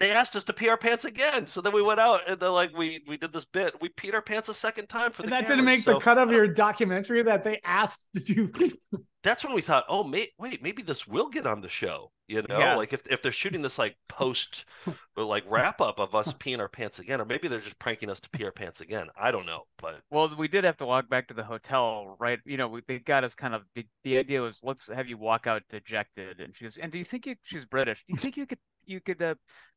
they asked us to pee our pants again. So then we went out and then like we we did this bit. We peed our pants a second time for the. And that cameras. didn't make So the cut of your documentary that they asked you. That's when we thought, oh, may, wait, maybe this will get on the show. You know, Yeah. like if if they're shooting this like post, or like wrap up of us peeing our pants again, or maybe they're just pranking us to pee our pants again. I don't know, but Well, we did have to walk back to the hotel, right? You know, we, they got us kind of. The, the idea was, let's have you walk out dejected. And she goes, "And do you think you?" She's British. Do you think you could you could uh,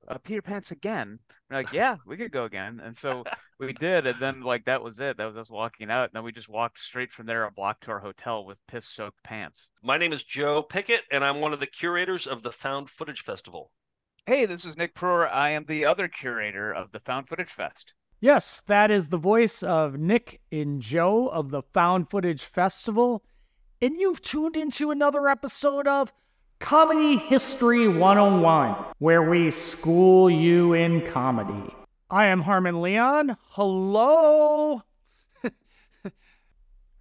uh, pee your pants again? We're like, yeah, we could go again. And so we did. And then like that was it. That was us walking out. And then we just walked straight from there a block to our hotel with piss soaked pants. my name is Joe Pickett, and I'm one of the curators of the Found Footage Festival. Hey, this is Nick Prueher. I am the other curator of the Found Footage Fest. yes, that is the voice of Nick and Joe of the Found Footage Festival. And you've tuned into another episode of Comedy History 101, where we school you in comedy. I am Harmon Leon. Hello. I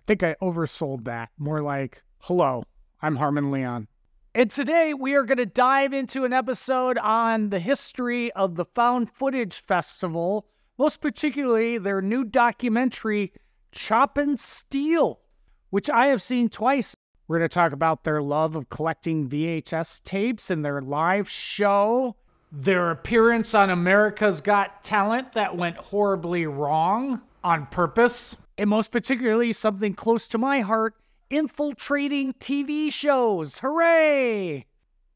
think I oversold that. More like, hello, I'm Harmon Leon. And today we are going to dive into an episode on the history of the Found Footage Festival, most particularly their new documentary, Chop and Steele, which I have seen twice. We're going to talk about their love of collecting VHS tapes and their live show, their appearance on America's Got Talent that went horribly wrong on purpose, and most particularly something close to my heart infiltrating TV shows. Hooray!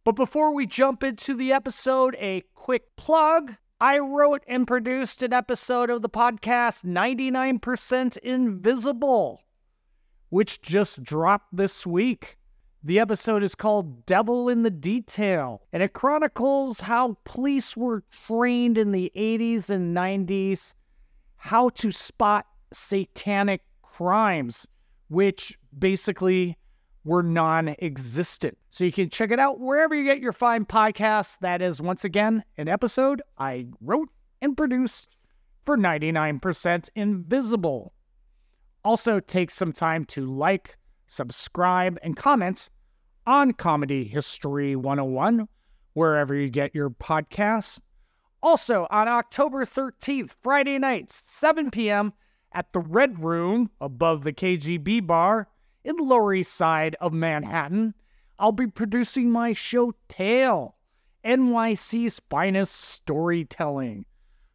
But before we jump into the episode, a quick plug. I wrote and produced an episode of the podcast 99% Invisible, which just dropped this week. The episode is called Devil in the Detail, and it chronicles how police were trained in the 80s and 90s how to spot satanic crimes, which basically were non existent. So you can check it out wherever you get your fine podcasts. That is, once again, an episode I wrote and produced for 99% Invisible. Also, take some time to like, subscribe, and comment on Comedy History 101, wherever you get your podcasts. Also, on October 13th, Friday nights, 7 p.m., at the Red Room above the KGB bar in Lower East Side of Manhattan, I'll be producing my show Tale, NYC's finest storytelling.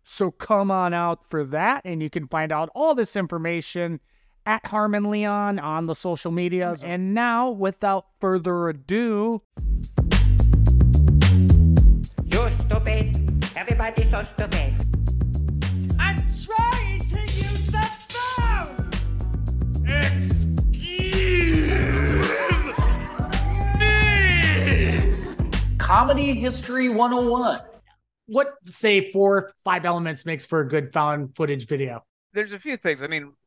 So come on out for that, and you can find out all this information at Harmon Leon on the social medias. And now, without further ado, You're stupid. Everybody's so stupid. I'm trying to use the phone! Comedy History 101. What, say, four, or five elements makes for a good found footage video? there's a few things. I mean, for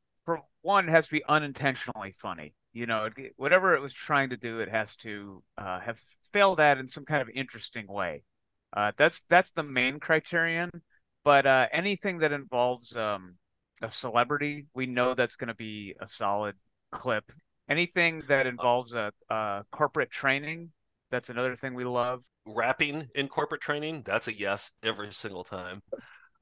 one, has to be unintentionally funny. You know, whatever it was trying to do, it has to uh, have failed at in some kind of interesting way. Uh, that's that's the main criterion. But uh, anything that involves um, a celebrity, we know that's going to be a solid clip. Anything that involves a, a corporate training, that's another thing we love. Rapping in corporate training, that's a yes every single time.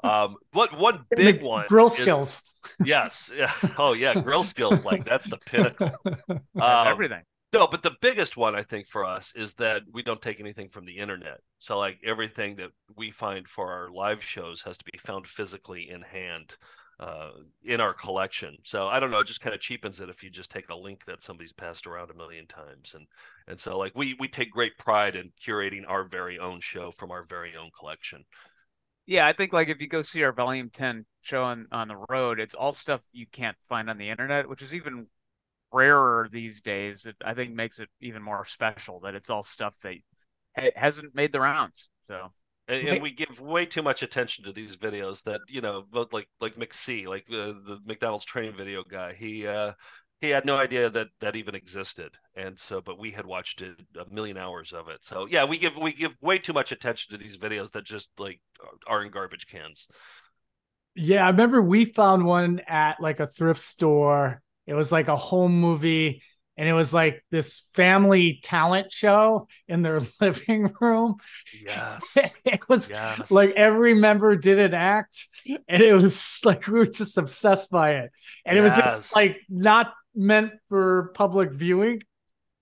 Um, what one big one Grill is- skills. yes, yeah. Oh yeah, grill skills. Like that's the pinnacle. That's Um, everything. No, but the biggest one I think for us is that we don't take anything from the internet. So like everything that we find for our live shows has to be found physically in hand uh, in our collection. So I don't know, it just kind of cheapens it if you just take a link that somebody's passed around a million times. And and so like we we take great pride in curating our very own show from our very own collection. Yeah, I think like if you go see our Volume 10 show on, on the road, it's all stuff you can't find on the internet, which is even rarer these days. It, I think makes it even more special that it's all stuff that hasn't made the rounds. So And, we give way too much attention to these videos that you know, like like McSee, like uh, the McDonald's training video guy. He uh, he had no idea that that even existed, and so but we had watched it a million hours of it. So yeah, we give we give way too much attention to these videos that just like are in garbage cans. Yeah, I remember we found one at like a thrift store. It was like a home movie, and it was like this family talent show in their living room. Yes. It was Yes. like every member did an act, and it was like we were just obsessed by it, and it was just like not meant for public viewing.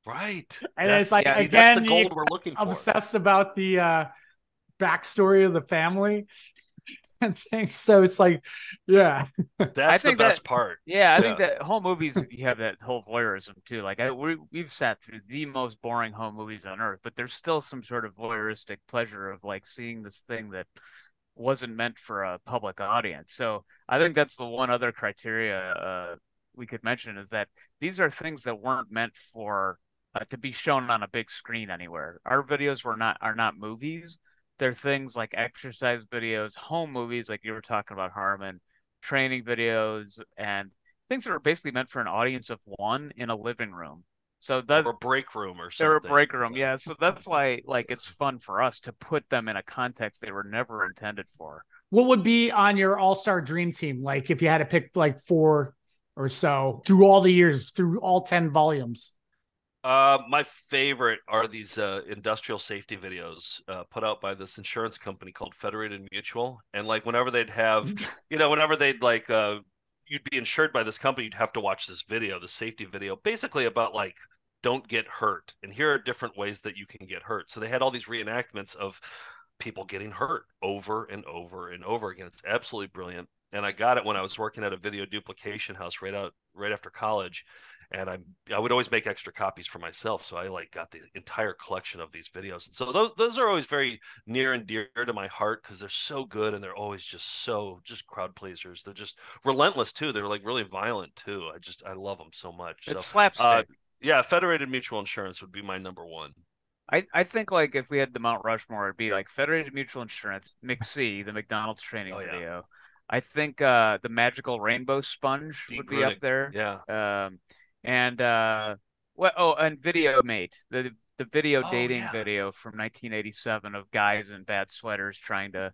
right. And That's- it's like, see, again, that's the you- gold we're looking for. obsessed about the uh backstory of the family and things. So it's like, yeah. That's the think best that- part. Yeah, I think that home movies you have that whole voyeurism too. Like I, we we've sat through the most boring home movies on earth, but there's still some sort of voyeuristic pleasure of like seeing this thing that wasn't meant for a public audience. So I think that's the one other criteria uh, we could mention is that these are things that weren't meant for uh, to be shown on a big screen anywhere. Our videos were not are not movies. They're things like exercise videos, home movies, like you were talking about, Harmon, training videos, and things that are basically meant for an audience of one in a living room. So that or a break room or they're a break room, yeah. So that's why like it's fun for us to put them in a context they were never intended for. What would be on your all-star dream team? Like if you had to pick like four or so through all the years, through all 10 volumes. Uh, my favorite are these uh, industrial safety videos uh, put out by this insurance company called Federated Mutual. And like whenever they'd have, you know, whenever they'd like, uh, you'd be insured by this company, you'd have to watch this video, the safety video, basically about like, don't get hurt. And here are different ways that you can get hurt. So they had all these reenactments of people getting hurt over and over and over again. It's absolutely brilliant. And I got it when I was working at a video duplication house right out right after college and I I would always make extra copies for myself. So I like got the entire collection of these videos. And so those those are always very near and dear to my heart because they're so good and they're always just so just crowd pleasers. They're just relentless too. They're like really violent too. I just I love them so much. It's so, slapstick. uh, yeah, Federated Mutual Insurance would be my number one. I, I think like if we had the Mount Rushmore, it'd be like Federated Mutual Insurance, McSee, the McDonald's training Oh, video. I think uh the Magical Rainbow Sponge Deep would be up there. Yeah. Um, and uh, what? Oh, and Video Mate, the the video Oh, dating yeah. video from 1987 of guys in bad sweaters trying to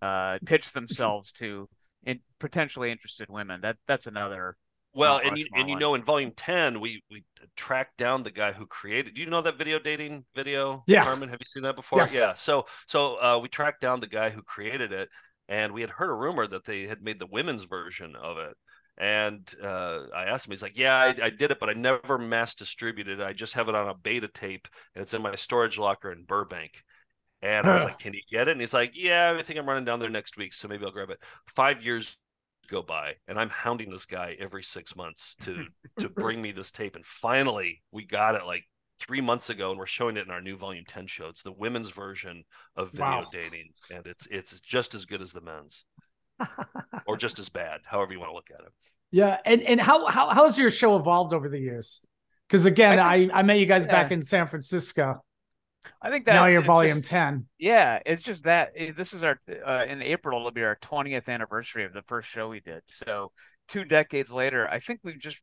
uh pitch themselves to in potentially interested women. That that's another. Well, and you and you know in volume 10 we we tracked down the guy who created. Do you know that video dating video? Yeah. Harmon, have you seen that before? Yes. Yeah. So so uh, we tracked down the guy who created it and we had heard a rumor that they had made the women's version of it. And uh, I asked him, he's like, "Yeah, I, I did it, but I never mass distributed it. I just have it on a beta tape, and it's in my storage locker in Burbank." And I was like, "Can you get it?" And he's like, "Yeah, I think I'm running down there next week, so maybe I'll grab it." Five years go by, and I'm hounding this guy every six months to to bring me this tape. And finally, we got it like three months ago, and we're showing it in our new Volume Ten show. It's the women's version of video Wow. dating, and it's it's just as good as the men's, or just as bad, however you want to look at it. Yeah, and and how how how's your show evolved over the years? Because again, I, I met you guys back in San Francisco. I think that now you're volume just- ten. Yeah, it's just that eh, this is our uh, in April it'll be our 20th anniversary of the first show we did. So two decades later, I think we've just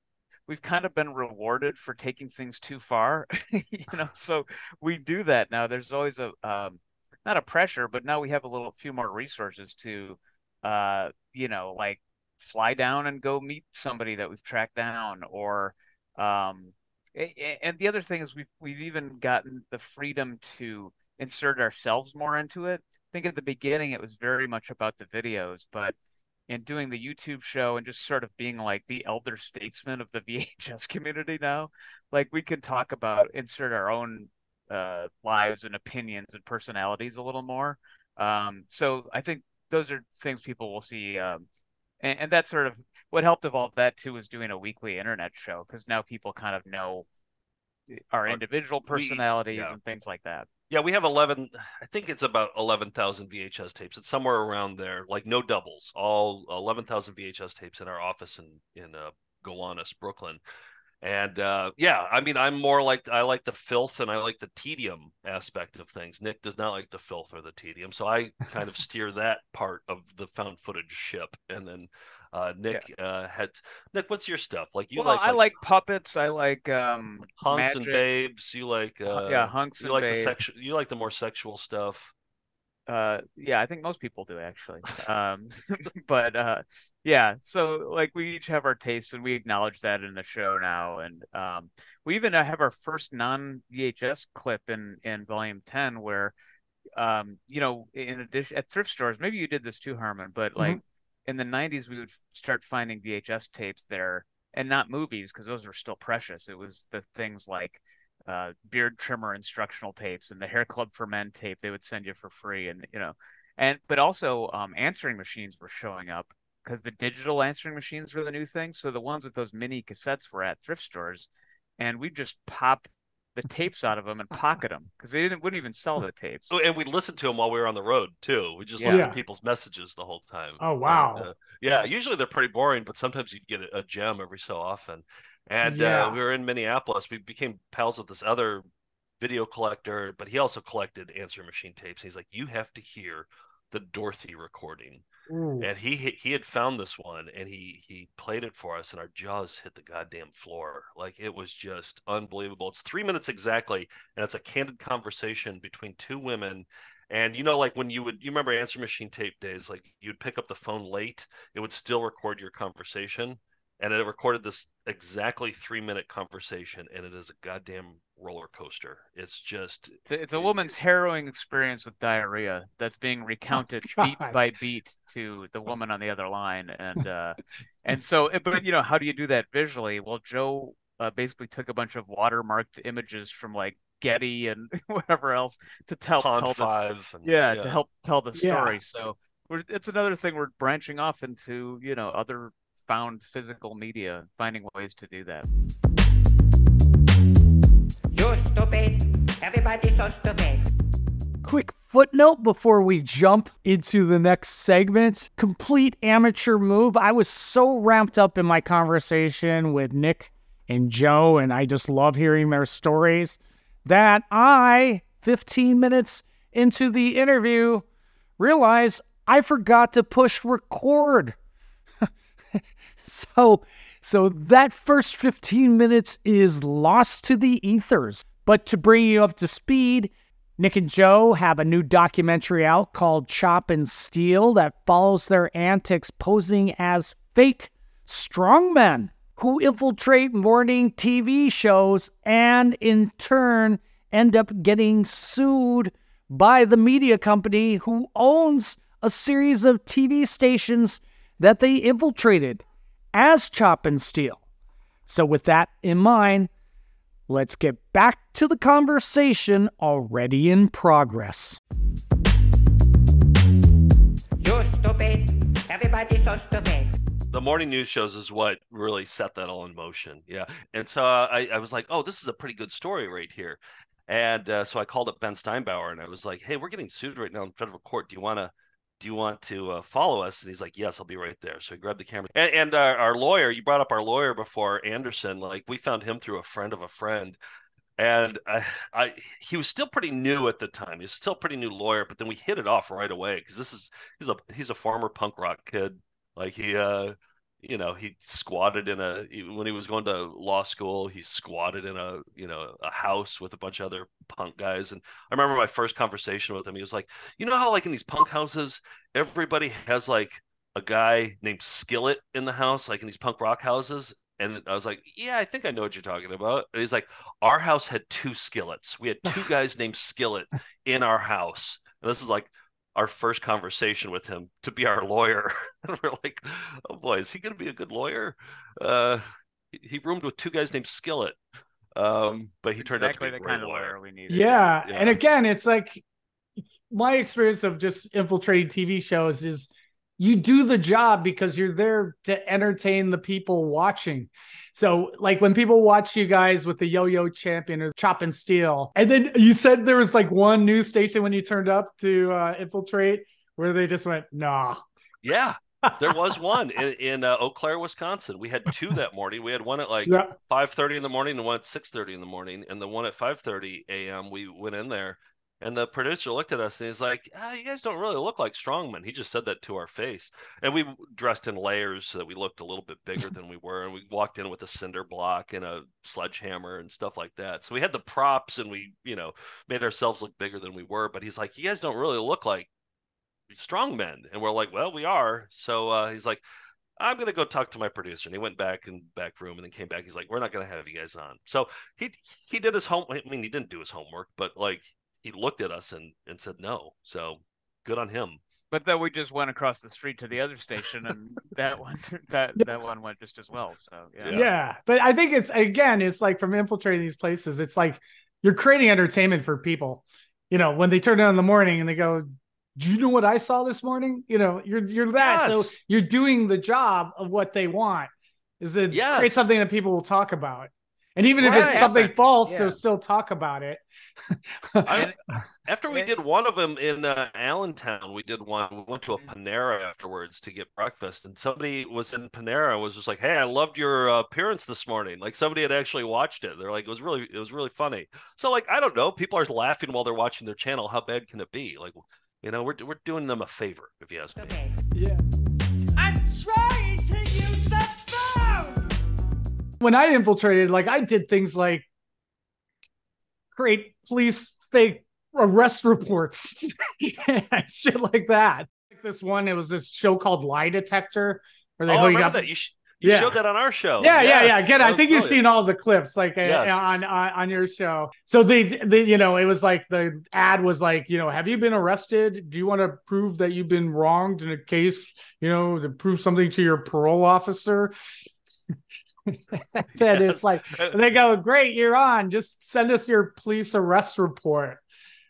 we've kind of been rewarded for taking things too far, you know. So we do that now. There's always a um, not a pressure, but now we have a little few more resources to, uh, you know, like fly down and go meet somebody that we've tracked down, or um, and the other thing is we've we've even gotten the freedom to insert ourselves more into it. I think at the beginning it was very much about the videos, but in doing the YouTube show and just sort of being like the elder statesman of the VHS community now, like we can talk about insert our own uh, lives and opinions and personalities a little more. Um, so I think those are things people will see. Um, and, and that's sort of what helped evolve that too was doing a weekly internet show because now people kind of know our Our- individual we- personalities yeah. and things like that. Yeah, we have 11, I think it's about 11,000 VHS tapes. It's somewhere around there, like no doubles, all 11,000 VHS tapes in our office in, in uh, Gowanus, Brooklyn. And uh, yeah, I mean, I'm more like, I like the filth and I like the tedium aspect of things. Nick does not like the filth or the tedium. So I kind of steer that part of the found footage ship. And then uh, Nick uh, had, Nick, what's your stuff? Like you well, like, I like puppets. I like um hunks and babes. You like, uh, yeah, hunks you and like babes. the sexual, you like the more sexual stuff. uh, yeah, I think most people do actually. Um, but uh, yeah, so like we each have our tastes, and we acknowledge that in the show now, and um, we even uh, have our first non VHS clip in in volume ten where um, you know, in addition at thrift stores, maybe you did this too, Harmon, but like Mm-hmm. In the 90s, we would start finding VHS tapes there and not movies because those were still precious. It was the things like uh, beard trimmer instructional tapes and the Hair Club for Men tape they would send you for free. And, you know, and but also um, answering machines were showing up because the digital answering machines were the new thing. So the ones with those mini cassettes were at thrift stores and we just pop the tapes out of them and pocket them because they didn't wouldn't even sell the tapes. Oh, and we listened to them while we were on the road too. We just Yeah. listened to people's messages the whole time. Oh, wow. And, uh, yeah, usually they're pretty boring, but sometimes you'd get a, a gem every so often. And Yeah. uh, we were in Minneapolis. We became pals with this other video collector, but he also collected answer machine tapes. He's like, "You have to hear the Dorothy recording." Ooh. And he he had found this one, and he he played it for us, and our jaws hit the goddamn floor. Like it was just unbelievable. It's three minutes exactly, and it's a candid conversation between two women. And you know, like when you would, you remember answer machine tape days, like you'd pick up the phone late, it would still record your conversation, and it recorded this exactly three minute conversation, and it is a goddamn roller coaster. It's just It's a, it's a woman's harrowing experience with diarrhea that's being recounted beat by beat to the woman on the other line, and uh, and so, eh, but you know, how do you do that visually? Well, Joe uh, basically took a bunch of watermarked images from like Getty and whatever else to tell Pond tell this, Five. and- yeah, to help tell the Yeah. story. So we're, it's another thing we're branching off into, you know, other found physical media, finding ways to do that. You stupid. Everybody so stupid. Quick footnote before we jump into the next segment. Complete amateur move. I was so ramped up in my conversation with Nick and Joe, and I just love hearing their stories that I, 15 minutes into the interview, realized I forgot to push record. So so that first 15 minutes is lost to the ethers. But to bring you up to speed, Nick and Joe have a new documentary out called Chop and Steele that follows their antics posing as fake strongmen who infiltrate morning TV shows and in turn end up getting sued by the media company who owns a series of TV stations that they infiltrated as Chop and Steele. So, with that in mind, let's get back to the conversation already in progress. You're stupid. Everybody so stupid. the morning news shows is what really set that all in motion. Yeah. And so uh, I, I was like, oh, this is a pretty good story right here. And uh, so I called up Ben Steinbauer and I was like, hey, we're getting sued right now in federal court. Do you want to? Do you want to uh, follow us? And he's like, Yes, I'll be right there. So he grabbed the camera. And, and our, our lawyer, you brought up our lawyer before, Anderson. Like we found him through a friend of a friend, and I, I he was still pretty new at the time. He's still pretty new lawyer, but then we hit it off right away because this is he's a he's a former punk rock kid. Like he uh you know he squatted in a when he was going to law school he squatted in a you know a house with a bunch of other punk guys and i remember my first conversation with him he was like you know how like in these punk houses everybody has like a guy named skillet in the house like in these punk rock houses? And i was like yeah i think i know what you're talking about. And he's like our house had two skillets. We had two guys named skillet in our house. And this is like our first conversation with him to be our lawyer. and we're like, oh boy, is he going to be a good lawyer? Uh, he- he roomed with two guys named Skillet, um, but he turned exactly out to be a great kind of lawyer. lawyer we needed. Yeah. Yeah. And again, it's like my experience of just infiltrating TV shows is you do the job because you're there to entertain the people watching. So, like when people watch you guys with the Yo Yo Champion or Chop and Steele, and then you said there was like one news station when you turned up to uh, infiltrate where they just went, nah. Yeah, there was one in, in uh, Eau Claire, Wisconsin. We had two that morning. We had one at like Yeah. five thirty in the morning and one at six thirty in the morning. And the one at five thirty a.m. we went in there, and the producer looked at us and he's like, ah, "You guys don't really look like strongmen." He just said that to our face, and we dressed in layers so that we looked a little bit bigger than we were. And we walked in with a cinder block and a sledgehammer and stuff like that. So we had the props and we, you know, made ourselves look bigger than we were. But he's like, "You guys don't really look like." strong men, and we're like, well, we are. So uh, he's like, I'm gonna go talk to my producer, and he went back in back room and then came back. He's like, we're not gonna have you guys on. So he he did his home. I mean, he didn't do his homework, but like he looked at us and and said no. So good on him. But then we just went across the street to the other station, and that one that that one went just as well. So yeah. Yeah. Yeah. But I think it's again, it's like from infiltrating these places, it's like you're creating entertainment for people. You know, when they turn on in the morning and they go, Do you know what I saw this morning? You know, you're you're that. So you're doing the job of what they want. Is it Yes. create something that people will talk about. And even if it's Right. something false, Yeah. they'll still talk about it. I, after we did one of them in uh, Allentown, we did one. We went to a. Panera afterwards to get breakfast, and somebody was in Panera was just like, "Hey, I loved your uh, appearance this morning." Like somebody had actually watched it. They're like, "It was really, it was really funny." So like, I don't know. People are laughing while they're watching their channel. How bad can it be? Like, you know, we're we're doing them a favor, if you ask me. Okay. Yeah. I'm trying to use the phone! When I infiltrated, like I did things like create police fake arrest reports, shit like that. Like this one, it was this show called Lie Detector, where they Oh, I you up. that. You, sh- you Yeah. showed that on our show. Yeah, yeah, yeah. Yes, Again, I think you've seen all the clips, like uh, on, on on your show. So they, they, you know, it was like the ad was like, you know, have you been arrested? Do you want to prove that you've been wronged in a case? You know, to prove something to your parole officer. then it's like they go, great, you're on. Just send us your police arrest report.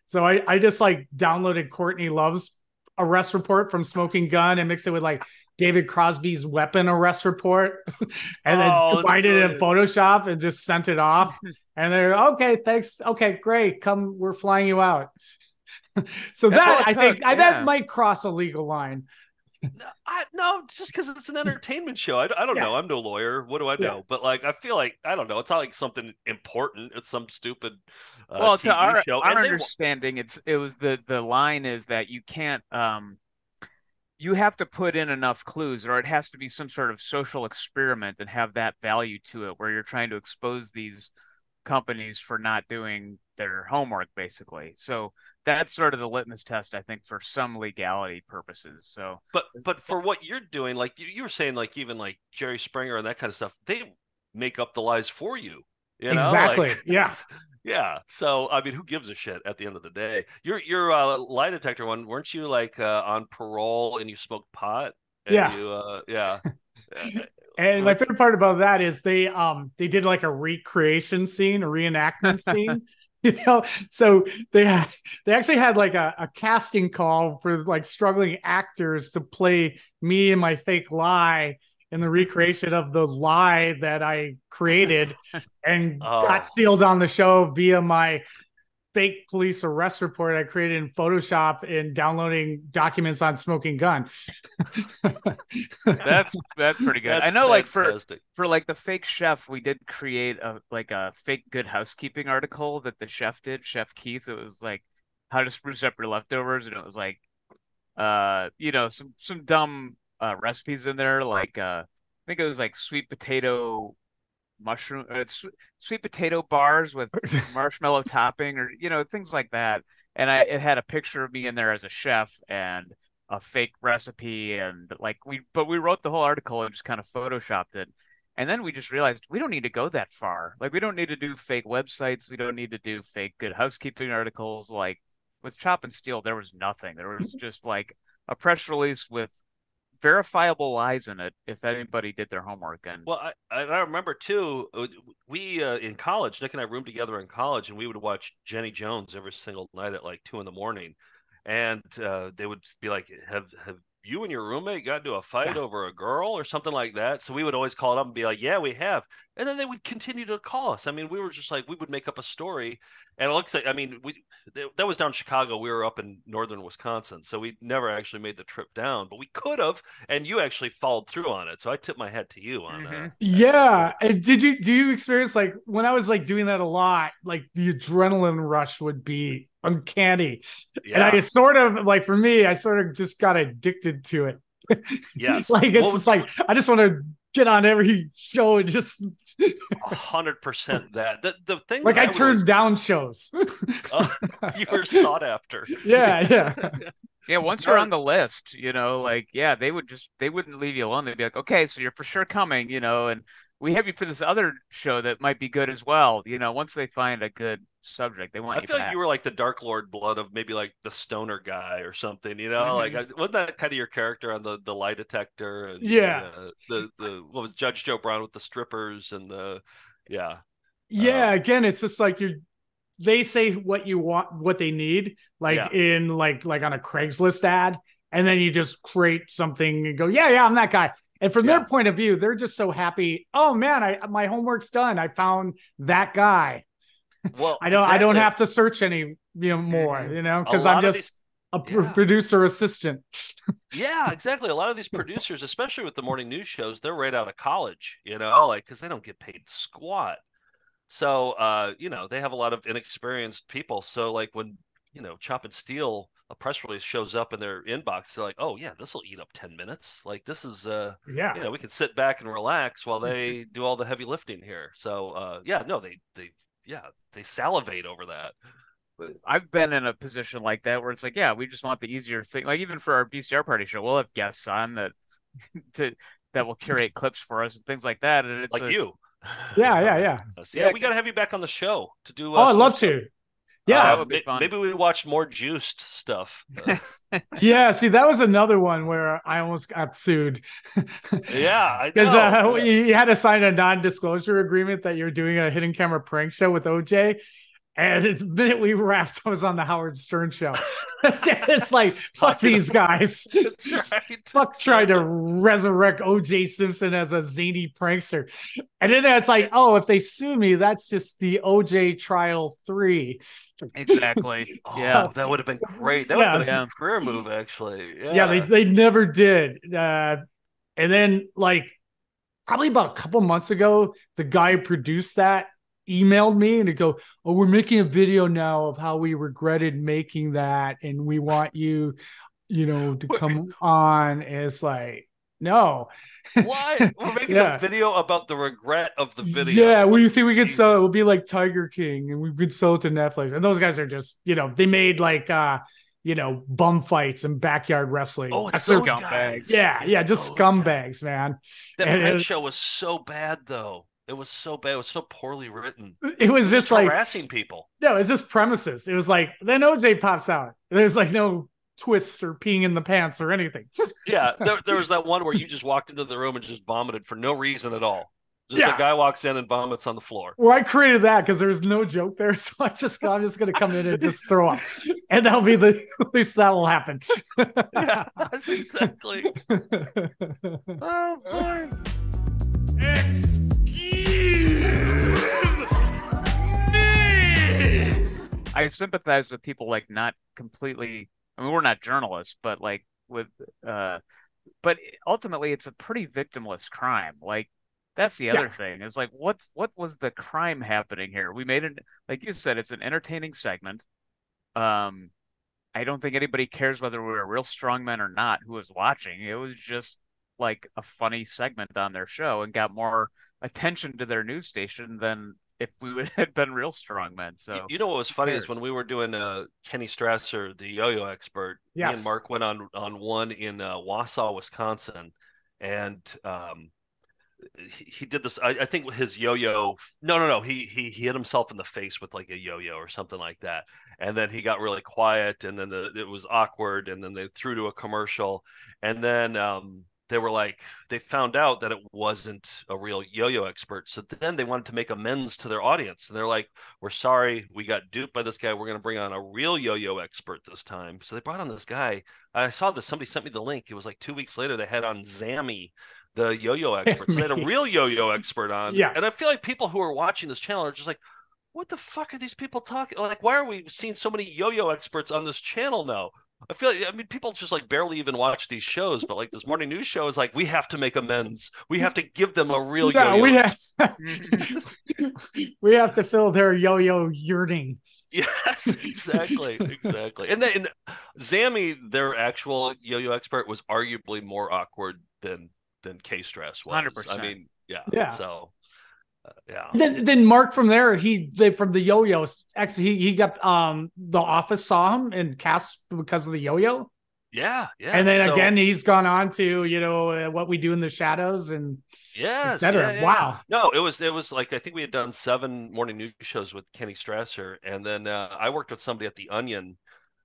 So I, I just like downloaded Courtney Love's arrest report from Smoking Gun and mixed it with like David Crosby's weapon arrest report and then Oh, that's combined it in. Photoshop and just sent it off. and they're okay, thanks. Okay, great. Come, we're flying you out. so That's that I think took, I, that might cross a legal line. No, I, no, just because it's an entertainment show. I, I don't Yeah. know. I'm no lawyer. What do I Yeah. know? But like, I feel like I don't know. It's not like something important. It's some stupid uh, well, TV to our, show. our and they understanding, it's it was the the line is that you can't um you have to put in enough clues, or it has to be some sort of social experiment and have that value to it, where you're trying to expose these companies for not doing their homework, basically. So that's sort of the litmus test, I think, for some legality purposes. So but but for what you're doing, like you, you were saying, like even like Jerry Springer and that kind of stuff, they make up the lies for you. You know? exactly. Like- yeah. Yeah. So I mean, who gives a shit at the end of the day? Your your uh, lie detector one, weren't you like uh, on parole and you smoked pot? And Yeah. You, uh, yeah. And my favorite part about that is they um they did like a recreation scene, a reenactment scene. You know, so they had they actually had like a, a casting call for like struggling actors to play me and my fake lie in the recreation of the lie that I created and Oh. got sealed on the show via my fake police arrest report I created in Photoshop and downloading documents on Smoking Gun. that's that's pretty good. that's I know, like for for like the fake chef, we did create a like a fake good housekeeping article that the chef did, Chef Keith. It was like how to spruce up your leftovers, and it was like uh you know some some dumb uh recipes in there, like uh I think it was like sweet potato mushroom uh, sw- sweet potato bars with marshmallow topping or you know things like that. And I it had a picture of me in there as a chef and a fake recipe and like we but we wrote the whole article and just kind of photoshopped it. And then we just realized we don't need to go that far. Like we don't need to do fake websites. We don't need to do fake good housekeeping articles. Like with Chop and Steele there was nothing. There was just like a press release with verifiable lies in it if anybody did their homework. And Well, I, I remember too. uh, We uh, in college, Nick and I roomed together in college, and we would watch Jenny Jones every single night at like two in the morning, and uh, they would be like, "Have have you and your roommate got into a fight Yeah. over a girl or something like that?" So we would always call it up and be like, "Yeah, we have," and then they would continue to call us. I mean, we were just like, we would make up a story, and it looks like, I mean, we that was down in Chicago. We were up in northern Wisconsin, so we never actually made the trip down, but we could have, and you actually followed through on it. So I tip my hat to you on Mhm. that. Yeah. And did you do you experience like when I was like doing that a lot, like the adrenaline rush would be uncanny. And I sort of like for me, I sort of just got addicted to it. Yes. like it's just was- like I just want to get on every show and just A hundred percent that. The the thing like that I turned always- down shows. Oh, you were sought after. yeah, yeah. Yeah, once you're on the list, you know, like yeah, they would just they wouldn't leave you alone. They'd be like, okay, so you're for sure coming, you know, and we have you for this other show that might be good as well. You know, once they find a good subject, they want I you feel like you were like the Dark Lord blood of maybe like the stoner guy or something, you know? Like, wasn't that kind of your character on the, the lie detector? And Yeah. The, uh, the, the, what was Judge Joe Brown with the strippers and the, yeah. Yeah, Um, again, it's just like you're they say what you want what they need, like Yeah. in like like on a Craigslist ad, and then you just create something and go, Yeah, yeah, I'm that guy. And from their point of view, they're just so happy. Oh man, I my homework's done. I found that guy. Well, I don't I don't have to search any you know more, you know, because I'm just a pr- yeah. producer assistant. Yeah, exactly. A lot of these producers, especially with the morning news shows, they're right out of college, you know, like because they don't get paid squat. So, uh, you know, they have a lot of inexperienced people. So, like when you know, Chop and Steele, a press release shows up in their inbox, they're like, "Oh yeah, this will eat up ten minutes. Like this is, uh, Yeah. you know, we can sit back and relax while they do all the heavy lifting here." So, uh, yeah, no, they they yeah they salivate over that. I've been in a position like that where it's like, yeah, we just want the easier thing. Like even for our VCR party show, we'll have guests on that to that will curate clips for us and things like that. And it's Like a- you. Yeah, yeah, yeah. So, yeah, Yeah, we got to have you back on the show to do. Oh, Uh, I'd love stuff. to. Yeah. that Uh, would be fun. Maybe we watch more juiced stuff. Yeah, see, that was another one where I almost got sued. yeah, Because uh, you you had to sign a non-disclosure agreement that you're doing a hidden camera prank show with OJ. And the minute we wrapped, I was on the Howard Stern show. it's like, fuck these guys. Right. Fuck trying to resurrect OJ Simpson as a zany prankster. And then it's like, oh, if they sue me, that's just the OJ trial three. exactly. Oh, yeah. that would have been great. That would have been a career move, actually. Yeah, yeah, they they never did. Uh, and then like probably about a couple months ago, the guy who produced that emailed me and to go, "Oh, we're making a video now of how we regretted making that, and we want you, you know, to come on." It's like, no, Why? We're making Yeah. a video about the regret of the video. Yeah, we think we could sell it. Jesus. Would be like Tiger King, and we could sell it to Netflix. And those guys are just, you know, they made like uh, you know, bum fights and backyard wrestling. Oh, it's That's those scumbags. yeah, It's yeah, just those guys. scumbags, man. That And show was so bad, though. It was so bad. It was so poorly written. It was just like harassing people. no, it's just premises. It was like then OJ pops out. There's like no twist or peeing in the pants or anything. Yeah, there, there was that one where you just walked into the room and just vomited for no reason at all. Just Yeah. a guy walks in and vomits on the floor. Well, I created that because there's no joke there, so I just I'm just gonna come in and just throw up, and that'll be the at least that will happen. Yeah, that's exactly. Oh, boy. I sympathize with people like not completely. I mean, we're not journalists, but like with, uh, but ultimately, it's a pretty victimless crime. Like that's the other thing. Is like, what's what was the crime happening here? We made it, like you said, it's an entertaining segment. Um, I don't think anybody cares whether we're real strongmen or not who was watching. It was just like a funny segment on their show and got more attention to their news station than if we would had been real strong men. So You- you know what was funny is when we were doing uh, Kenny Strasser, the yo-yo expert. Me and Mark went on on one in uh, Wausau, Wisconsin, and um, he, he did this. I, I think his yo-yo. No, no, no. He he he hit himself in the face with like a yo-yo or something like that, and then he got really quiet, and then the, it was awkward, and then they threw to a commercial, and then um, they were like they found out that it wasn't a real yo-yo expert. So then they wanted to make amends to their audience. And they're like we're sorry we got duped by this guy. We're going to bring on a real yo-yo expert this time. So they brought on this guy. I saw this somebody sent me the link. It was like two weeks later they had on zammy the yo-yo expert. So they had a real yo-yo expert on. Yeah. and i feel like people who are watching this channel are just like what the fuck are these people talking? Like why are we seeing so many yo-yo experts on this channel now I feel like, I mean, people just like barely even watch these shows, but like this morning news show is like, we have to make amends. We have to give them a real Yeah, yo-yo. we have mm-hmm. we have to fill their yo-yo yearning. Yes, exactly, exactly. And then Zammy, their actual yo-yo expert, was arguably more awkward than than K Stress was. 100%. I mean, yeah, Yeah. So, yeah, Then, then Mark from there, he they, from the yo-yos. Actually, he, he got um the office saw him and cast because of the yo-yo, yeah, yeah. and then So- again he's gone on to you know uh, what we do in the shadows and yes, etc. yeah, yeah. Wow, No, it was it was like I think we had done seven morning news shows with Kenny Strasser, and then uh, I worked with somebody at the Onion,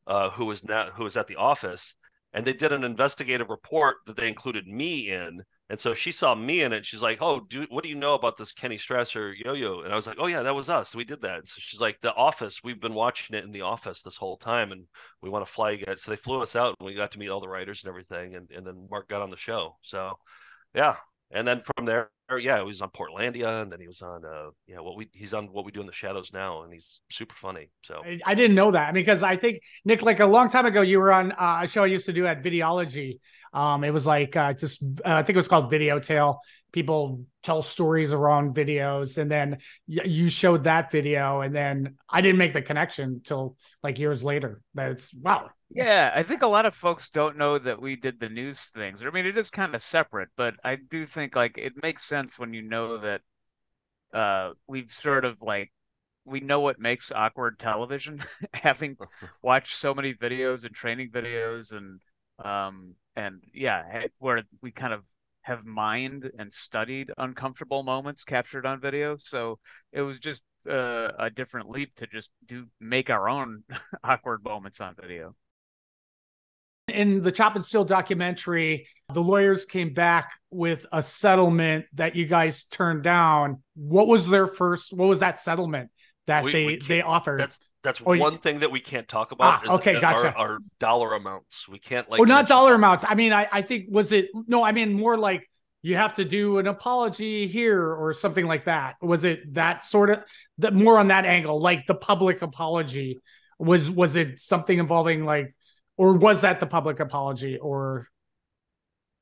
uh, who was now who was at the office, and they did an investigative report that they included me in, and so she saw me in it. She's like, "Oh, do what do you know about this Kenny Strasser yo-yo?" And I was like, "Oh yeah, that was us. We did that." And So she's like, "The Office. We've been watching it in the office this whole time, and we want to fly you guys." So they flew us out, and we got to meet all the writers and everything, and and then Mark got on the show. So, yeah, and then from there, yeah, he was on Portlandia, and then he was on, uh, yeah, what we he's on what we do in the shadows now, and he's super funny. So I, I didn't know that. Because I think Nick, like a long time ago, you were on uh, a show I used to do at Videology. Um, it was like uh, just uh, I think it was called Video Tale. People tell stories around videos, and then you showed that video, and then I didn't make the connection till like years later. That it's wow. Yeah, I think a lot of folks don't know that we did the news things. I mean, it is kind of separate, but I do think like it makes sense when you know that uh we've sort of like we know what makes awkward television, having watched so many videos and training videos and um and yeah, where we kind of have mined and studied uncomfortable moments captured on video. So it was just uh, a different leap to just do make our own awkward moments on video. In the Chop and Steele documentary, the lawyers came back with a settlement that you guys turned down. What was their first? What was that settlement that We- they we they offered? that's that's Oh, one thing that we can't talk about. Ah, okay, gotcha. Our, dollar amounts. We can't like oh, not dollar amounts. I mean, I, I think was it no, I mean more like you have to do an apology here or something like that. Was it that sort of that more on that angle, like the public apology? Was was it something involving like or was that the public apology or?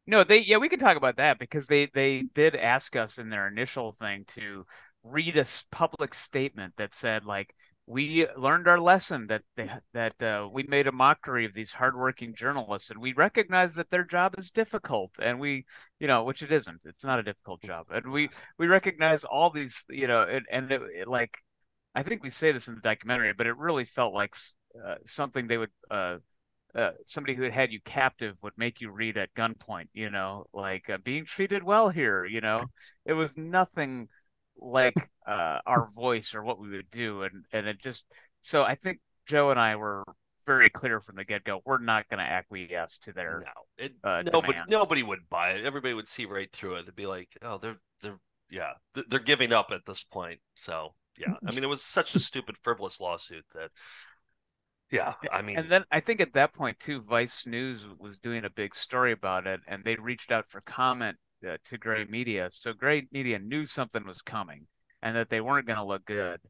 No, they yeah, we can talk about that because they they did ask us in their initial thing to read a public statement that said like we learned our lesson that they that uh, we made a mockery of these hardworking journalists and we recognize that their job is difficult and we you know which it isn't. It's not a difficult job. And we we recognize all these you know and, and it, it, like I think we say this in the documentary but it really felt like uh, something they would uh uh, somebody who had had you captive would make you read at gunpoint, you know, like uh, being treated well here, you know, it was nothing like uh, our voice or what we would do. And, and it just, so I think Joe and I were very clear from the get go. We're not going to acquiesce to their, No, it, uh, nobody, demands. nobody would buy it. Everybody would see right through it. They'd be like, "Oh, they're, they're, yeah, they're giving up at this point." So, yeah, I mean, it was such a stupid, frivolous lawsuit that, yeah, I mean, and then I think at that point too, Vice News was doing a big story about it, and they reached out for comment uh, to Gray Media. So Gray Media knew something was coming, and that they weren't going to look good.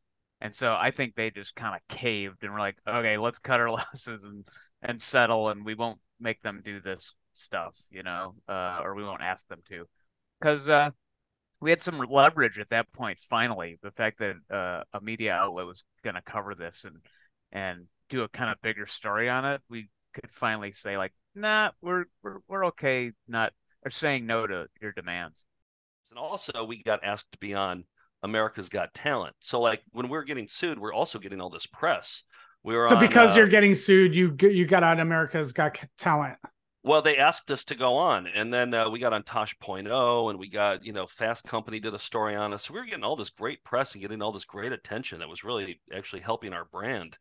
And so I think they just kind of caved and were like, "Okay, let's cut our losses and and settle, and we won't make them do this stuff, you know, uh, or we won't ask them to, because uh, we had some leverage at that point. Finally, the fact that uh, a media outlet was going to cover this and and do a kind of bigger story on it, we could finally say like, nah, we're we're we're okay, not or saying no to your demands. and also we got asked to be on America's Got Talent. So, like, when we're getting sued, we're also getting all this press. We were so on, because uh, you're getting sued, you you got on America's Got Talent. Well, they asked us to go on, and then uh, we got on Tosh.0, and we got you know Fast Company did a story on us. So we were getting all this great press and getting all this great attention that was really actually helping our brand.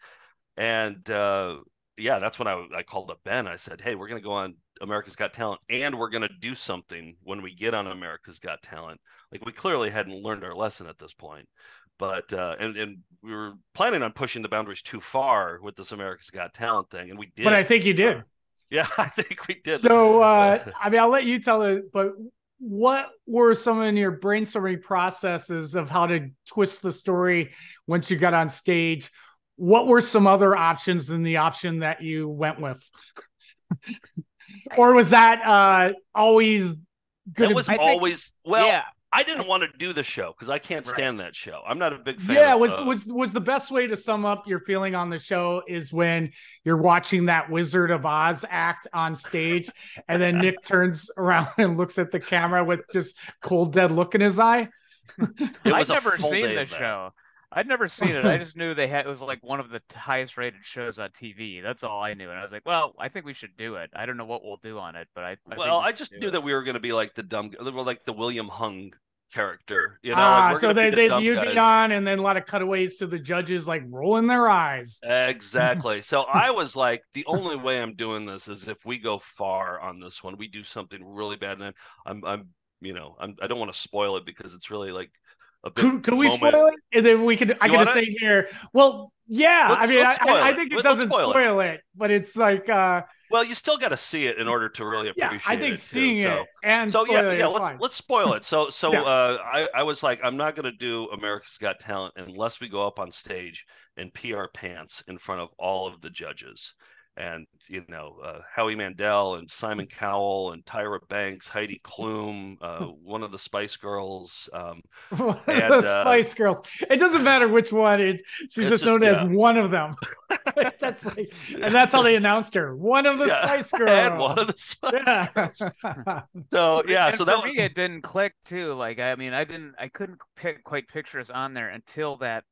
And uh, yeah, that's when I, I called up Ben. I said, "Hey, we're going to go on America's Got Talent, and we're going to do something when we get on America's Got Talent." Like we clearly hadn't learned our lesson at this point, but uh, and and we were planning on pushing the boundaries too far with this America's Got Talent thing, and we did. But I think you did. yeah, I think we did. So uh, I mean, I'll let you tell it. But what were some of your brainstorming processes of how to twist the story once you got on stage? What were some other options than the option that you went with? or was that uh, always That good? was I think- always well. yeah, I didn't want to do the show because I can't Right. stand that show. I'm not a big fan. Yeah, of, was uh, was was the best way to sum up your feeling on the show is when you're watching that Wizard of Oz act on stage, and then Nick turns around and looks at the camera with just cold dead look in his eye. I've never seen the show. I'd never seen it. I just knew they had it was like one of the highest rated shows on TV. That's all I knew. And I was like, well, I think we should do it. I don't know what we'll do on it, but I, I well, we I just knew it. that we were going to be like the dumb, like the William Hung character. You know, ah, like so gonna be they the they you'd be on, and then a lot of cutaways to the judges like rolling their eyes. Exactly. So I was like, the only way I'm doing this is if we go far on this one, we do something really bad, and I'm, I'm, you know, I'm, I don't want to spoil it because it's really like a bit. Could, could we spoil it? And then we could. I You could just say here. Well, yeah. Let's- I mean, I, I, I think it Let- let's doesn't spoil spoil, it. it. but it's like, uh, Well, you still got to see it in order to really appreciate. yeah. I think it. too, seeing so. it and so yeah, yeah. Let's let's spoil it. So so Yeah. uh, I I was like, I'm not gonna do America's Got Talent unless we go up on stage and pee our pants in front of all of the judges. And you know uh, Howie Mandel and Simon Cowell and Tyra Banks, Heidi Klum, uh, one of the Spice Girls. Um, One of And, the uh, Spice Girls. It doesn't matter which one. It, she's just just- known as one of them. that's like, and that's how they announced her. One of the Yeah, Spice Girls. and one of the Spice Girls. So yeah, and so for that me was it didn't click too. Like I mean, I didn't, I couldn't pick, quite pictures on there until that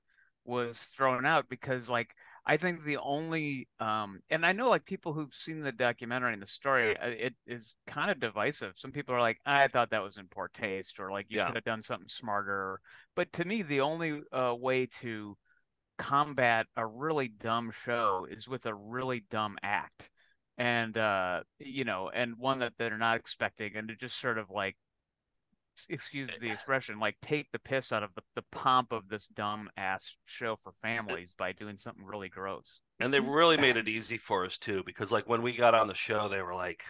was thrown out because like I think the only um and I know like people who've seen the documentary and the story, uh, it is kind of divisive. Some people are like, I thought that was in poor taste, or like you Yeah. could have done something smarter. But to me, the only uh, way to combat a really dumb show is with a really dumb act and uh you know and one that they're not expecting and to just sort of like excuse the expression like take the piss out of the, the pomp of this dumb ass show for families by doing something really gross. and they really made it easy for us too because like when we got on the show they were like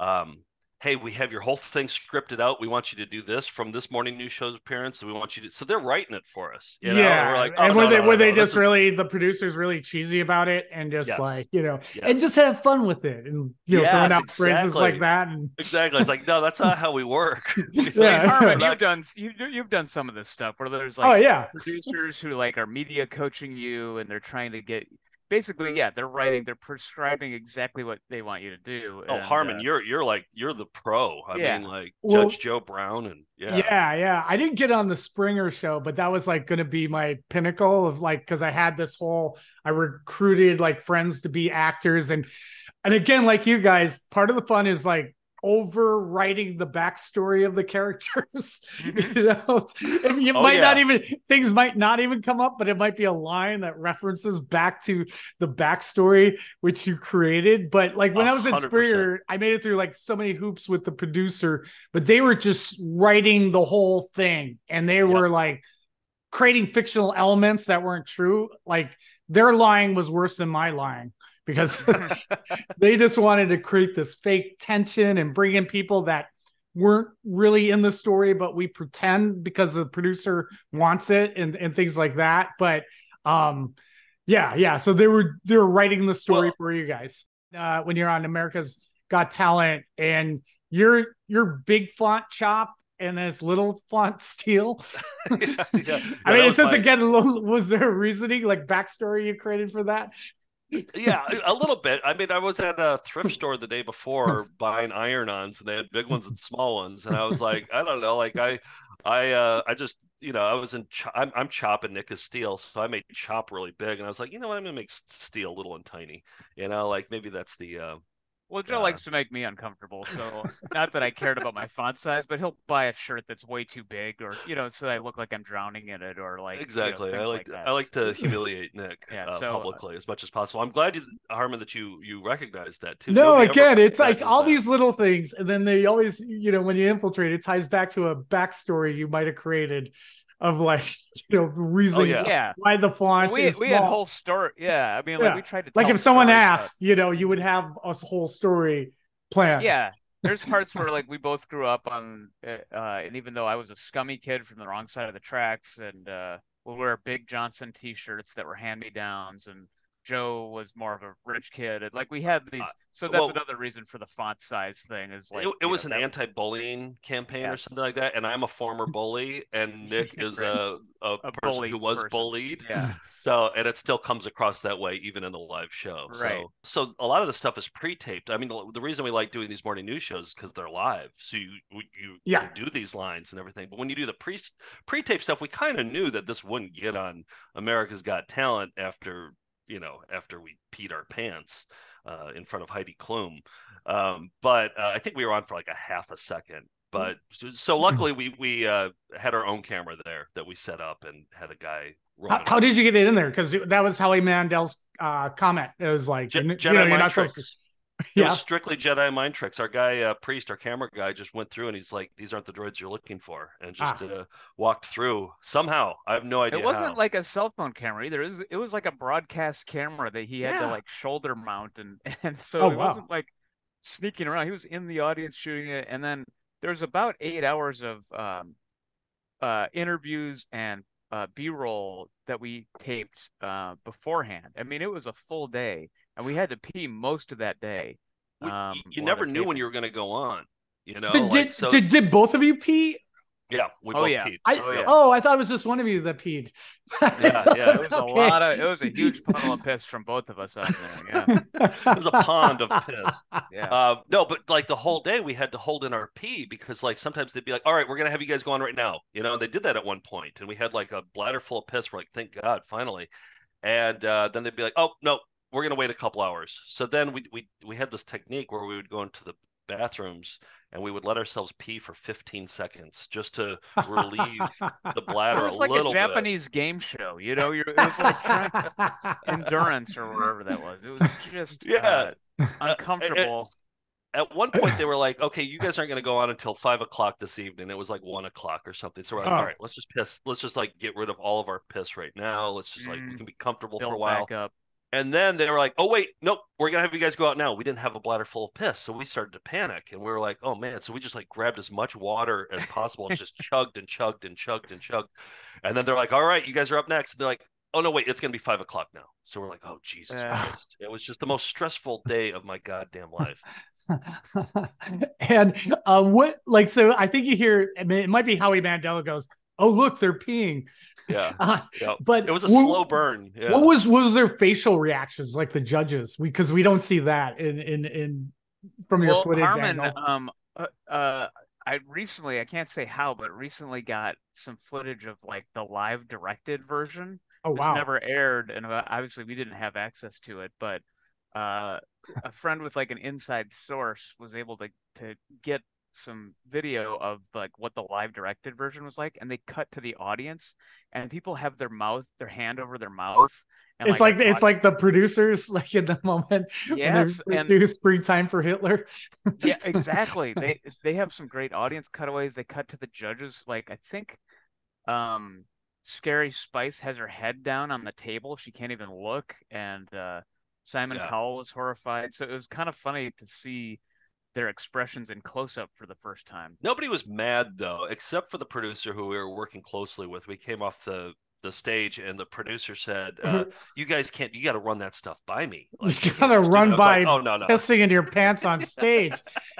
um hey we have your whole thing scripted out we want you to do this from this morning news show's appearance we want you to so they're writing it for us you know? yeah, we're like and oh, were no, they no, were no, they no, just this is- really the producers really cheesy about it and just Yes. like you know Yes. and just have fun with it and you know throwing Yes, out phrases like that and exactly it's like no that's not how we work Yeah. I Harmon, you've done you you've done some of this stuff where there's oh like yeah producers who like are media coaching you and they're trying to get basically yeah they're writing they're prescribing exactly what they want you to do oh and, harmon uh, you're you're like you're the pro i Yeah. mean like Well- judge joe brown and yeah Yeah. yeah, I didn't get on the Springer show, but that was like going to be my pinnacle of like because I had this whole I recruited like friends to be actors and and again like you guys, part of the fun is like overwriting the backstory of the characters. you mm-hmm. know, And you Oh, might not even things might not even come up, but it might be a line that references back to the backstory which you created. But like when I was at Springer, I made it through like so many hoops with the producer but they were just writing the whole thing and they were like creating fictional elements that weren't true. Like their lying was worse than my lying because they just wanted to create this fake tension and bring in people that weren't really in the story but we pretend because the producer wants it and, and things like that but um yeah yeah so they were they were writing the story Well- for you guys uh when you're on america's got talent and your your big font chop and this little font Steele yeah, yeah. I mean, it says my- again, was there a reasoning, like backstory you created for that? Yeah, a- little bit. I mean, I was at a thrift store the day before buying iron-ons, and they had big ones and small ones, and I was like, I don't know, like I, I, uh, I just, you know, I was in, I'm, I'm chopping Nick as Steele, so I made chop really big, and I was like, you know what, I'm gonna make Steele little and tiny, you know, like maybe that's the, uh, Well, Joe Uh, likes to make me uncomfortable, so not that I cared about my font size, but he'll buy a shirt that's way too big, or you know, so I look like I'm drowning in it, or like you know, exactly. I things like, that. I like to humiliate Nick Yeah, uh, so, uh, publicly as much as possible. I'm glad you, Harmon that you you recognize that too. No, Nobody again, it's like all that. these little things, and then they always, you know, when you infiltrate, it ties back to a backstory you might have created of like, you know, the reason Oh, yeah. Yeah, why the font we is we had small. whole story. Yeah, I mean, Yeah. like we tried to like if someone stories, but- asked, you know, you would have a whole story planned. Yeah, there's parts where like we both grew up on, uh, uh, and even though I was a scummy kid from the wrong side of the tracks, and uh, we'll wear big Johnson T-shirts that were hand-me-downs, and Joe was more of a rich kid. And like we had these, so that's Uh, well- another reason for the font size thing. Is like it, it was know, an anti-bullying campaign or something like that, and I'm a former bully, and Nick is a, a, A person who was person. bullied. Yeah. So, and it still comes across that way even in the live show. Right. So, so a lot of the stuff is pre-taped. I mean, the, the reason we like doing these morning news shows is because they're live. So you you, Yeah. do these lines and everything. But when you do the pre pre-tape stuff, we kind of knew that this wouldn't get on America's Got Talent after you know after we peed our pants uh, in front of Heidi Klum. Um, but uh, I think we were on for like a half a second. But so, luckily we we uh, had our own camera there that we set up and had a guy. How, how did you get it in there? Because that was Howie Mandel's uh, comment. It was like, Je- you know, Jedi you're mind not supposed to- tricks. It Yeah. was strictly Jedi mind tricks. Our guy, uh, priest, our camera guy, just went through and he's like, "These aren't the droids you're looking for," and just Ah. uh, walked through somehow. I have no idea. It wasn't how. like a cell phone camera either. It was it was like a broadcast camera that he had to like shoulder mount and and so Oh, it wow. wasn't like sneaking around. He was in the audience shooting it, and then there's about eight hours of um, uh, interviews and uh, B-roll that we taped uh, beforehand. I mean, it was a full day, and we had to pee most of that day. We- Um, you never knew when you were going to go on. You know, Did, like, did, so did, did both of you pee? yeah, we Oh, both yeah. peed. I, Oh, yeah. oh, I thought it was just one of you that peed. Yeah, yeah, It was a lot of. It was a huge puddle of piss from both of us out there. Yeah, It was a pond of piss. yeah. Uh, no, but like the whole day we had to hold in our pee because like sometimes they'd be like, "All right, we're gonna have you guys go on right now," you know. And they did that at one point, and we had like a bladder full of piss. We're like, "Thank God, finally!" And uh, then they'd be like, "Oh no, we're gonna wait a couple hours." So then we we we had this technique where we would go into the bathrooms and we would let ourselves pee for 15 seconds just to relieve the bladder It was a like little a Japanese game show, you know. You're, it was like endurance or whatever that was. It was just Yeah. uh, uncomfortable. bit. At one point, they were like, "Okay, you guys aren't gonna go on until five o'clock this evening." It was like one o'clock or something. So we're like, Oh. "All right, let's just piss. Let's just like get rid of all of our piss right now. Let's just like we Mm. can be comfortable for a Build while." And then they were like, "Oh wait, nope, we're gonna have you guys go out now." We didn't have a bladder full of piss, so we started to panic, and we were like, "Oh man!" So we just like grabbed as much water as possible and just chugged and chugged and chugged and chugged. And then they're like, "All right, you guys are up next." And they're like, "Oh no, wait, it's gonna be five o'clock now." So we're like, "Oh Jesus Uh. Christ!" It was just the most stressful day of my goddamn life. and uh, what, like, so I think you hear, it might be Howie Mandel goes, "Oh, look, they're peeing." Yeah, Uh, yeah. but It was a wha- slow burn. Yeah. What was what was their facial reactions like the judges? Because we, don't see that in in in from your well, footage Harmon, angle. um, uh, uh, I recently, I can't say how, but recently got some footage of like the live directed version. oh This wow! never aired, and uh, obviously we didn't have access to it. But uh, a friend with like an inside source was able to to get some video of like what the live directed version was like, and they cut to the audience, and people have their mouth, their hand over their mouth. And, it's like, a it's like the producers like in the moment Yes, when and- they do springtime for Hitler. yeah exactly they they have some great audience cutaways they cut to the judges like i think um scary spice has her head down on the table she can't even look and uh simon Yeah. cowell was horrified so it was kind of funny to see their expressions in close up for the first time Nobody was mad though, except for the producer who we were working closely with. We came off the the stage and the producer said, uh, "You guys can't. You got to run that stuff by me. You gotta just run that." I was like, by oh no, no. Pissing into your pants on stage,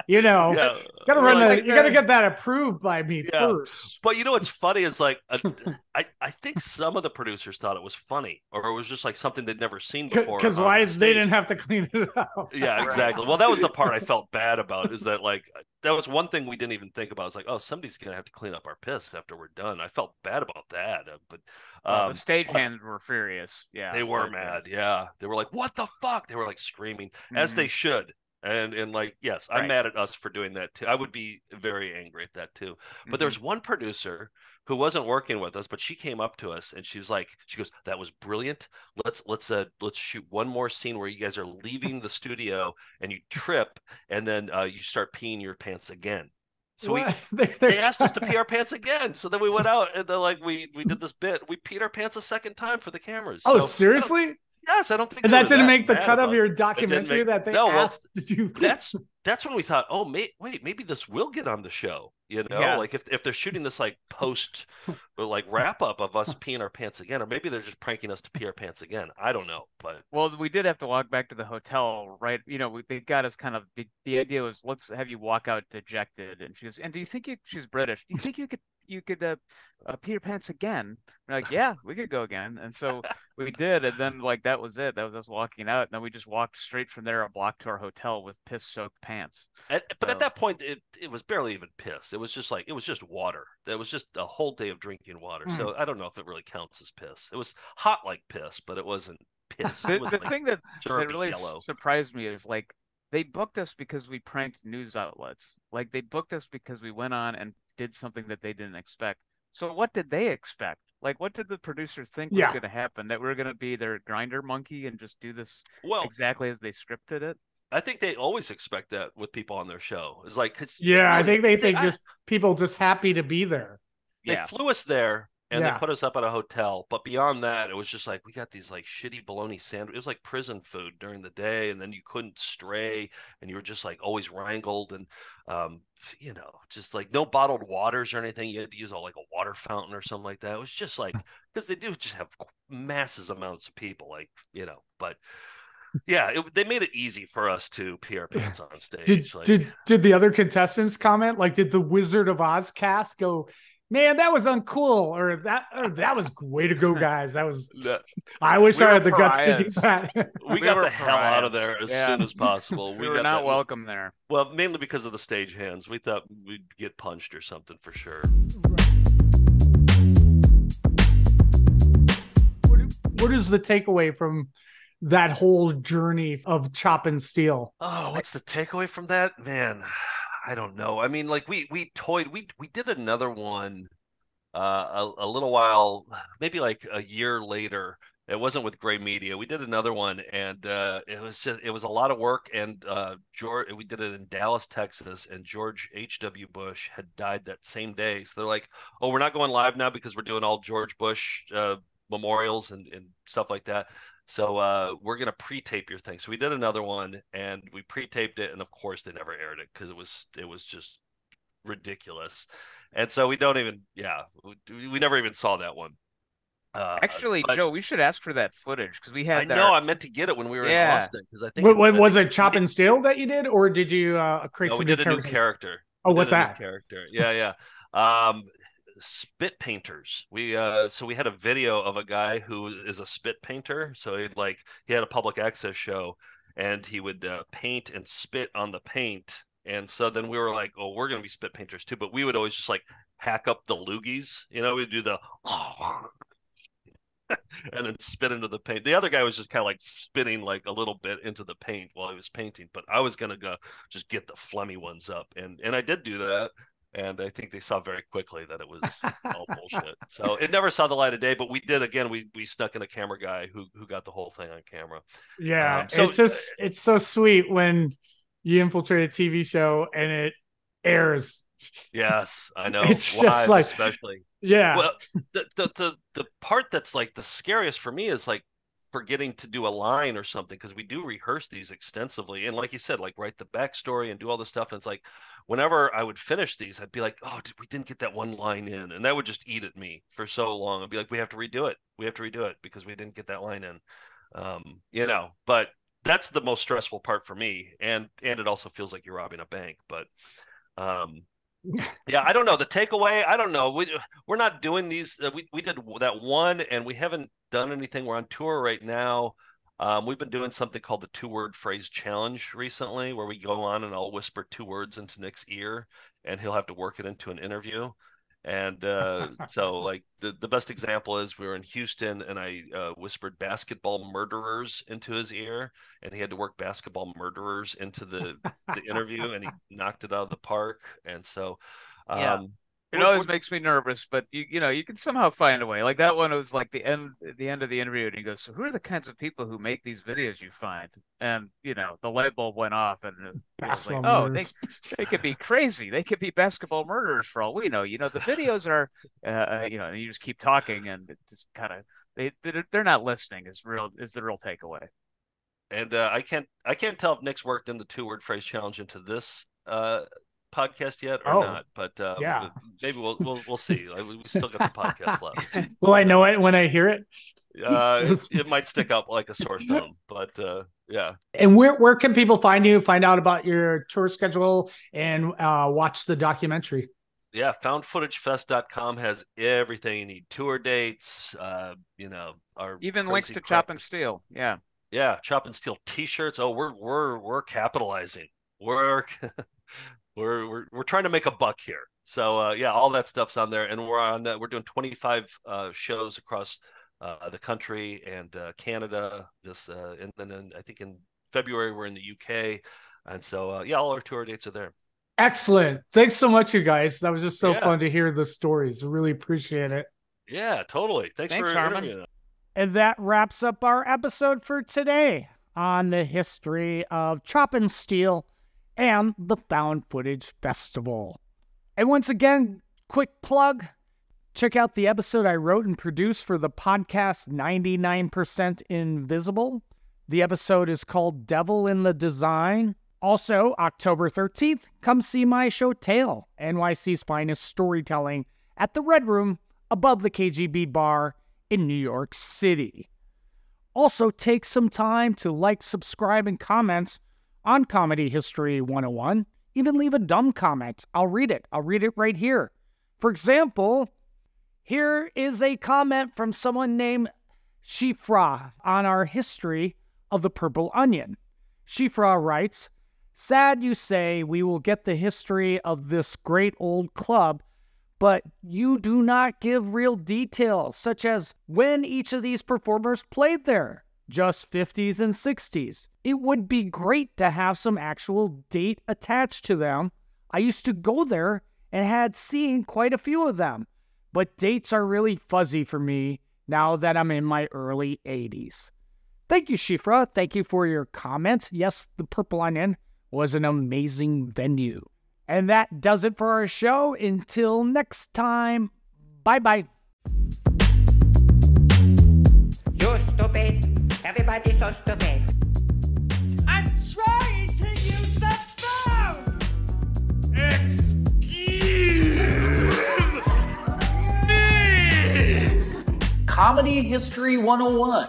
you know. Yeah. Gotta We're run like, that. You gotta uh, get that approved by me Yeah. first. But you know what's funny is like uh, I I think some of the producers thought it was funny, or it was just like something they'd never seen before. Because why the they didn't have to clean it up. Yeah, exactly. Well, that was the part I felt bad about. Is that like that was one thing we didn't even think about. It's like, oh, somebody's gonna have to clean up our piss after we're done. I felt bad about that, uh, but um, the stagehands were furious yeah they were but, uh, mad. Yeah, they were like, "What the fuck?" They were like screaming, as mhm. they should. And and like, yes, I'm Right. mad at us for doing that too. I would be very angry at that too. But Mhm. there's one producer who wasn't working with us, but she came up to us and she was like, she goes, "That was brilliant. Let's let's uh let's shoot one more scene where you guys are leaving the studio and you trip and then uh, you start peeing your pants again." So we They're- they're they asked us to pee our pants again. So then we went out and then like we we did this bit. We peed our pants a second time for the cameras. Oh, So, seriously? Yes, I don't think And that didn't make the cut of your documentary make- that they No, well, asked you. That's that's when we thought, oh, may, wait, maybe this will get on the show. You know, Yeah. like if if they're shooting this like post, like wrap up of us peeing our pants again, or maybe they're just pranking us to pee our pants again. I don't know, but Well, we did have to walk back to the hotel, right? You know, we, they got us kind of. The, the idea was, let's have you walk out dejected. And she goes, "And do you think you?" She's British. Do you think you could you could uh, uh, pee your pants again? We're like, yeah, we could go again. And so we did, and then like that was it. That was us walking out, and then we just walked straight from there a block to our hotel with piss soaked pants. at, but at that point, it it was barely even piss. It was just like it was just water. It was just a whole day of drinking water. Hmm. So I don't know if it really counts as piss. It was hot like piss, but it wasn't piss. The, It was the like thing that that really yellow. surprised me is like they booked us because we pranked news outlets. Like they booked us because we went on and did something that they didn't expect. So what did they expect? Like what did the producer think Yeah. was going to happen? That we are going to be their grinder monkey and just do this well, exactly as they scripted it? I think they always expect that with people on their show. It's like, 'cause yeah, I think they think I- just people just happy to be there. they Yeah. flew us there and Yeah. they put us up at a hotel. But beyond that, it was just like we got these like shitty bologna sandwich. It was like prison food during the day, and then you couldn't stray, and you were just like always wrangled, and um, you know, just like no bottled waters or anything. You had to use all like a water fountain or something like that. It was just like because they do just have masses amounts of people, like you know, but. Yeah, it, they made it easy for us to pee our pants on stage. Did like, did did the other contestants comment? Like, did the Wizard of Oz cast go? Man, that was uncool, or that or that was way to go, guys. That was. I wish We I had the guts to do that. we, We got were the hell out of there as Yeah. soon as possible. We, were got not that- welcome there. Well, mainly because of the stage hands. We thought we'd get punched or something for sure. what, what is the takeaway from that whole journey of chop and Steele? Oh, what's the takeaway from that? Man, I don't know. I mean, like we we toyed we we did another one uh a, a little while, maybe like a year later. It wasn't with Gray Media. We did another one and uh it was just it was a lot of work and uh George we did it in Dallas, Texas, and George H.W. Bush had died that same day. So they're like, "Oh, we're not going live now because we're doing all George Bush uh memorials and, and stuff like that. So uh, we're gonna pre-tape your thing. So we did another one, and we pre-taped it, and of course they never aired it because it was it was just ridiculous. And so we don't even, yeah, we, we never even saw that one. Uh, Actually, but Joe, we should ask for that footage because we I had that. know I meant to get it when we were in Austin because I think What, it what was it? Chop and steel that you did, or did you uh, create No, some we did a new character. Oh, We what's did a new that? character? Yeah, yeah. Um, spit painters. We uh, so we had a video of a guy who is a spit painter. So he like he had a public access show, and he would uh, paint and spit on the paint. And so then we were like, oh, we're gonna be spit painters too. But we would always just like hack up the loogies. You know, we'd do the. and then spit into the paint. The other guy was just kind of like spitting like a little bit into the paint while he was painting, but I was gonna go just get the phlegmy ones up, and and I did do that, and I think they saw very quickly that it was all bullshit. So it never saw the light of day, but we did again. We we snuck in a camera guy who who got the whole thing on camera. Yeah, Um, so- it's just it's so sweet when you infiltrate a TV show and it airs. Yes, I know. It's just like- especially. Yeah, Well, the, the the the part that's like the scariest for me is like forgetting to do a line or something because we do rehearse these extensively and like you said like write the backstory and do all this stuff and it's like whenever i would finish these i'd be like oh we didn't get that one line in and that would just eat at me for so long. I'd be like we have to redo it. We have to redo it because we didn't get that line in. Um you know but that's the most stressful part for me and and it also feels like you're robbing a bank but um yeah i don't know. The takeaway i don't know. We, we're not doing these uh, we, we did that one and we haven't done anything. We're on tour right now. Um, we've been doing something called the two word phrase challenge recently where we go on and i'll whisper two words into nick's ear and he'll have to work it into an interview and uh, so like the, the best example is we were in houston and i uh, whispered basketball murderers into his ear and he had to work basketball murderers into the the interview and he knocked it out of the park and so um Yeah. It always makes me nervous, but you you know you can somehow find a way. Like that one was like the end the end of the interview, and he goes, "So who are the kinds of people who make these videos you find?" And you know the light bulb went off, and it was like, "Oh, they they could be crazy. They could be basketball murderers for all we know. You know the videos are, uh, uh, you know, and you just keep talking, and it just kind of they they're they're not listening. Is real is the real takeaway. And uh, I can't I can't tell if Nick's worked in the two word phrase challenge into this uh, podcast yet or Oh, not. But uh, yeah. maybe we'll we'll we'll see. Like, we still got some podcasts left. Will I know it when I hear it? Uh, it, it might stick up like a sore thumb, but uh, yeah. And where where can people find you, find out about your tour schedule, and uh, watch the documentary? Yeah, foundfootagefest.com has everything you need. Tour dates, uh, you know, our Even links to crap- Chop and Steele. Yeah. Yeah, Chop and Steele t-shirts. Oh, we're we're we're capitalizing. We're we're we're we're trying to make a buck here. So uh, yeah, all that stuff's on there, and we're on. Uh, we're doing 25 uh, shows across uh, the country and uh, Canada. This uh, and then in, I think in February we're in the UK, and so uh, yeah, all our tour dates are there. Excellent. Thanks so much, you guys. That was just so Yeah. fun to hear the stories. Really appreciate it. Yeah, totally. Thanks, Thanks, for Harmon. interviewing us. And that wraps up our episode for today on the history of Chop and Steele and the Found Footage Festival. And once again, quick plug check out the episode I wrote and produced for the podcast 99% Invisible. The episode is called Devil in the Design. Also, October 13th, come see my show Tale, NYC's finest storytelling, at the Red Room above the KGB bar in New York City. Also, take some time to like, subscribe, and comment on Comedy History 101. Even leave a dumb comment. I'll read it. I'll read it right here. For example, here is a comment from someone named Shifra on our history of the Purple Onion. Shifra writes, Sad you say we will get the history of this great old club, but you do not give real details, such as when each of these performers played there, just 50s and 60s. It would be great to have some actual date attached to them. I used to go there and had seen quite a few of them, but dates are really fuzzy for me now that I'm in my early 80s. Thank you, Shifra. Thank you for your comments. Yes, the Purple Onion was an amazing venue. And that does it for our show. Until next time, bye bye. You're stupid. Everybody so stupid. I'm trying to use the phone! Comedy History 101.